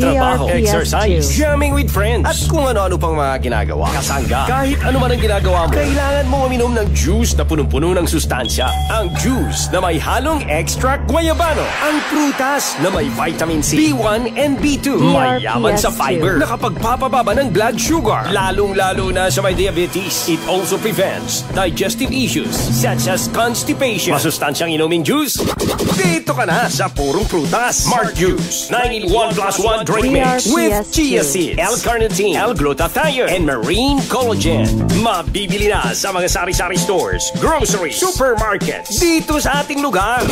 trabaho, DRPS2. exercise, jamming with friends, at kung ano-ano pang mga ginagawa. Kasangga, kahit ano man ang ginagawa mo, kailangan mo uminom ng juice na punong-puno ng sustansya. Ang juice na may halong extract guayabano. Ang prutas na may vitamin C, B1 and B2. Mayaman sa DRPS2. fiber. Nakapagpapababa ng blood sugar. Lalong-lalo na sa may diabetes. It also prevents digestive issues such as constipation. Masustansyang inuming juice? Dito ka na sa purong prutas. Smart Juice. 9 in 1 plus 1 drink mix. With DRPS2. chia seeds, L-carnitine, L-glutathione, and marine collagen. Mabibili na sa mga sari-sari stores, groceries, supermarkets, dito sa ating lugar.